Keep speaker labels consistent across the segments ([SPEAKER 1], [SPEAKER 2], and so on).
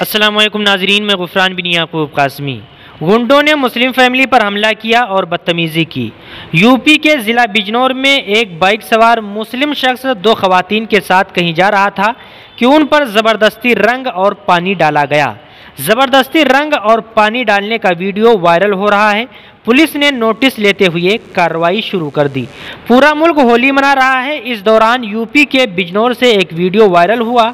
[SPEAKER 1] वालेकुम नाजरीन, मैं गुफरान बिन याकूब कासमी। गुंडों ने मुस्लिम फैमिली पर हमला किया और बदतमीज़ी की। यूपी के ज़िला बिजनौर में एक बाइक सवार मुस्लिम शख्स दो खवतिन के साथ कहीं जा रहा था कि उन पर ज़बरदस्ती रंग और पानी डाला गया। ज़बरदस्ती रंग और पानी डालने का वीडियो वायरल हो रहा है। पुलिस ने नोटिस लेते हुए कार्रवाई शुरू कर दी। पूरा मुल्क होली मना रहा है। इस दौरान यूपी के बिजनौर से एक वीडियो वायरल हुआ।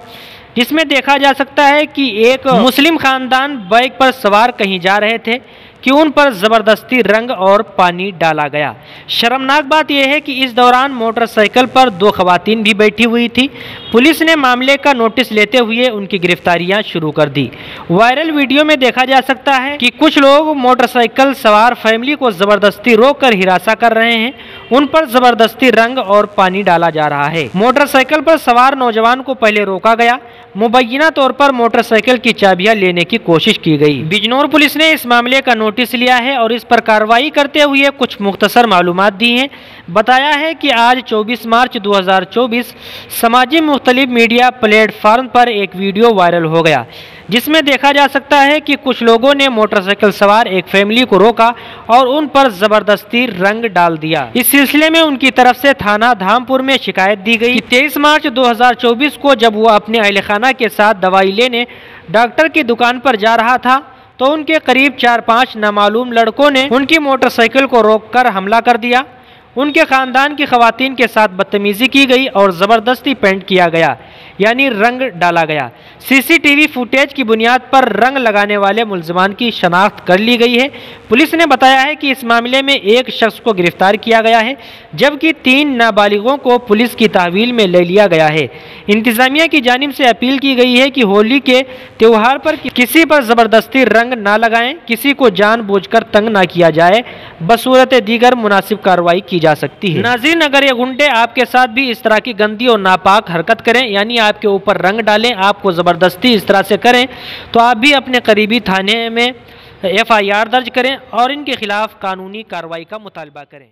[SPEAKER 1] जिसमें देखा जा सकता है कि एक मुस्लिम खानदान बाइक पर सवार कहीं जा रहे थे। कि उन पर ज़बरदस्ती रंग और पानी डाला गया। शर्मनाक बात यह है कि इस दौरान मोटरसाइकिल पर दो खवतिन भी बैठी हुई थी। पुलिस ने मामले का नोटिस लेते हुए उनकी गिरफ्तारियाँ शुरू कर दी। वायरल वीडियो में देखा जा सकता है कि कुछ लोग मोटरसाइकिल सवार फैमिली को ज़बरदस्ती रोक कर हिरासा कर रहे हैं। उन पर ज़बरदस्ती रंग और पानी डाला जा रहा है। मोटरसाइकिल पर सवार नौजवान को पहले रोका गया। मुबैना तौर पर मोटरसाइकिल की चाबियाँ लेने की कोशिश की गई। बिजनौर पुलिस ने इस मामले का नोटिस लिया है और इस पर कार्रवाई करते हुए कुछ मुख्तसर मालूम दी हैं। बताया है कि आज 24 मार्च 2024 समाजी मुख्तलिफ़ मीडिया प्लेटफार्म पर एक वीडियो वायरल हो गया, जिसमें देखा जा सकता है कि कुछ लोगों ने मोटरसाइकिल सवार एक फैमिली को रोका और उन पर ज़बरदस्ती रंग डाल दिया। इस सिलसिले में उनकी तरफ़ से थाना धामपुर में शिकायत दी गई। तेईस मार्च 2024 को जब वो अपने अहल खाना के साथ दवाई लेने डॉक्टर की दुकान पर जा रहा था तो उनके करीब चार पाँच नामालूम लड़कों ने उनकी मोटरसाइकिल को रोककर हमला कर दिया। उनके ख़ानदान की खातन के साथ बदतमीज़ी की गई और ज़बरदस्ती पेंट किया गया, यानी रंग डाला गया। सीसीटीवी फुटेज की बुनियाद पर रंग लगाने वाले मुलजमान की शनाख्त कर ली गई है। पुलिस ने बताया है कि इस मामले में एक शख्स को गिरफ़्तार किया गया है, जबकि तीन नाबालिगों को पुलिस की तहवील में ले लिया गया है। इंतज़ामिया की जानब से अपील की गई है कि होली के त्यौहार पर किसी पर ज़बरदस्ती रंग ना लगाएँ, किसी को जानबूझकर तंग ना किया जाए। बसूरत दीगर मुनासिब कार्रवाई की जा सकती है। नाजीन अगर ये गुंडे आपके साथ भी इस तरह की गंदी और नापाक हरकत करें, यानी आपके ऊपर रंग डालें, आपको ज़बरदस्ती इस तरह से करें तो आप भी अपने करीबी थाने में एफ़ आई आर दर्ज करें और इनके खिलाफ कानूनी कार्रवाई का मुतालबा करें।